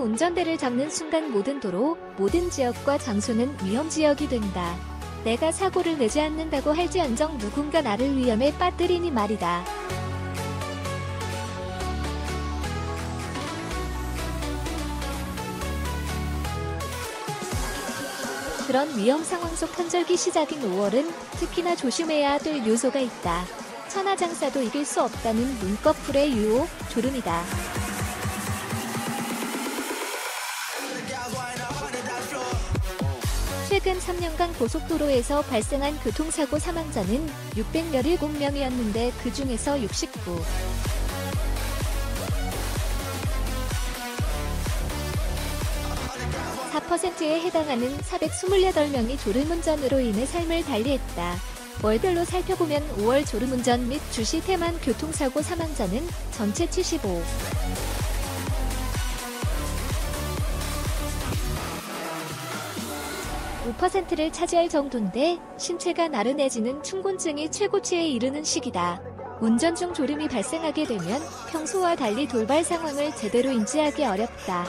운전대를 잡는 순간 모든 도로, 모든 지역과 장소는 위험지역이 된다. 내가 사고를 내지 않는다고 할지언정 누군가 나를 위험에 빠뜨리니 말이다. 그런 위험 상황 속 환절기 시작인 5월은 특히나 조심해야 될 요소가 있다. 천하장사도 이길 수 없다는 눈꺼풀의 유혹, 졸음이다. 최근 3년간 고속도로에서 발생한 교통사고 사망자는 617명이었는데 그 중에서 69. 4%에 해당하는 428명이 졸음운전으로 인해 삶을 달리했다. 월별로 살펴보면 5월 졸음운전 및 주시 태만 교통사고 사망자는 전체 75. 5%를 차지할 정도인데 신체가 나른해지는 충곤증이 최고치에 이르는 시기다. 운전 중 졸음이 발생하게 되면 평소와 달리 돌발 상황을 제대로 인지하기 어렵다.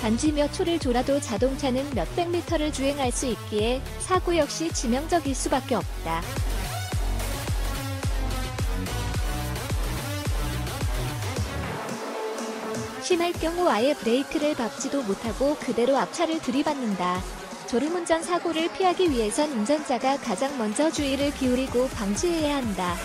단지 몇 초를 졸아도 자동차는 몇백 미터를 주행할 수 있기에 사고 역시 치명적일 수밖에 없다. 심할 경우 아예 브레이크를 밟지도 못하고 그대로 앞차를 들이받는다. 졸음운전 사고를 피하기 위해선 운전자가 가장 먼저 주의를 기울이고 방지해야 한다.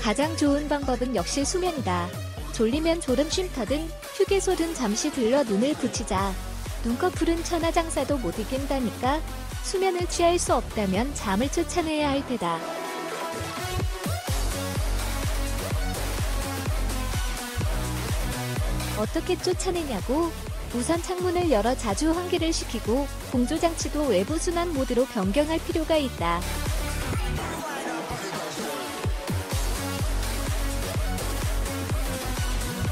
가장 좋은 방법은 역시 수면이다. 졸리면 졸음 쉼터든 휴게소든 잠시 들러 눈을 붙이자. 눈꺼풀은 천하장사도 못 이긴다니까 수면을 취할 수 없다면 잠을 쫓아내야 할 테다. 어떻게 쫓아내냐고? 우선 창문을 열어 자주 환기를 시키고 공조장치도 외부 순환 모드로 변경할 필요가 있다.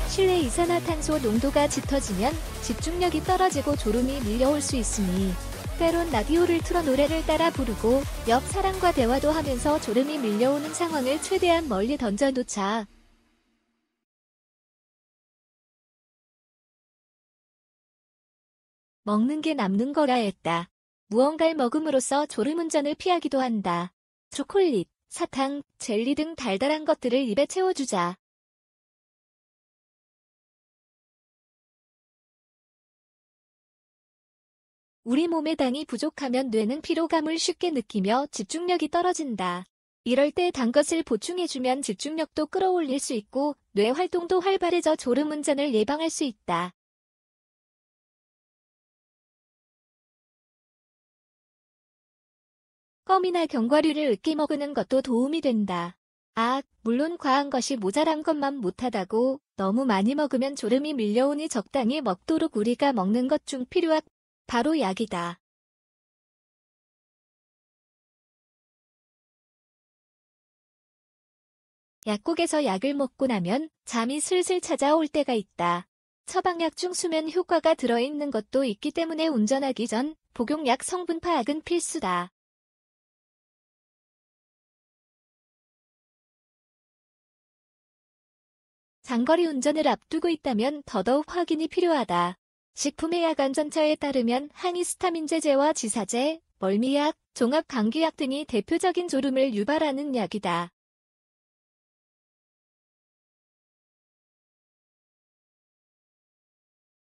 실내 이산화탄소 농도가 짙어지면 집중력이 떨어지고 졸음이 밀려올 수 있으니 때론 라디오를 틀어 노래를 따라 부르고 옆 사람과 대화도 하면서 졸음이 밀려오는 상황을 최대한 멀리 던져놓자. 먹는 게 남는 거라 했다. 무언가를 먹음으로써 졸음운전을 피하기도 한다. 초콜릿, 사탕, 젤리 등 달달한 것들을 입에 채워주자. 우리 몸의 당이 부족하면 뇌는 피로감을 쉽게 느끼며 집중력이 떨어진다. 이럴 때 단 것을 보충해주면 집중력도 끌어올릴 수 있고 뇌 활동도 활발해져 졸음 운전을 예방할 수 있다. 껌이나 견과류를 으깨 먹는 것도 도움이 된다. 아, 물론 과한 것이 모자란 것만 못하다고 너무 많이 먹으면 졸음이 밀려오니 적당히 먹도록 우리가 먹는 것 중 필요한 바로 약이다. 약국에서 약을 먹고 나면 잠이 슬슬 찾아올 때가 있다. 처방약 중 수면 효과가 들어있는 것도 있기 때문에 운전하기 전 복용약 성분 파악은 필수다. 장거리 운전을 앞두고 있다면 더더욱 확인이 필요하다. 식품의 약 안전처에 따르면 항히스타민제제와 지사제, 멀미약, 종합감기약 등이 대표적인 졸음을 유발하는 약이다.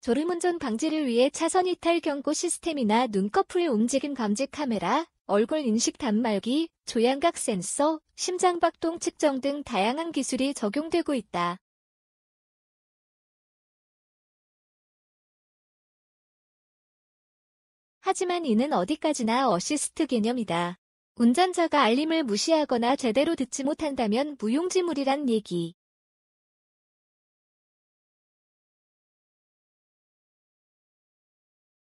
졸음운전 방지를 위해 차선 이탈 경고 시스템이나 눈꺼풀 움직임 감지 카메라, 얼굴 인식 단말기, 조향각 센서, 심장박동 측정 등 다양한 기술이 적용되고 있다. 하지만 이는 어디까지나 어시스트 개념이다. 운전자가 알림을 무시하거나 제대로 듣지 못한다면 무용지물이란 얘기.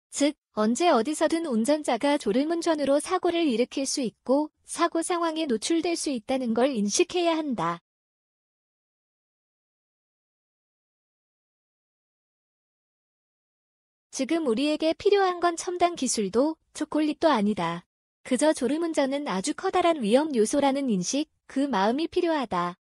즉, 언제 어디서든 운전자가 졸음운전으로 사고를 일으킬 수 있고 사고 상황에 노출될 수 있다는 걸 인식해야 한다. 지금 우리에게 필요한 건 첨단 기술도 초콜릿도 아니다. 그저 졸음운전은 아주 커다란 위험 요소라는 인식, 그 마음이 필요하다.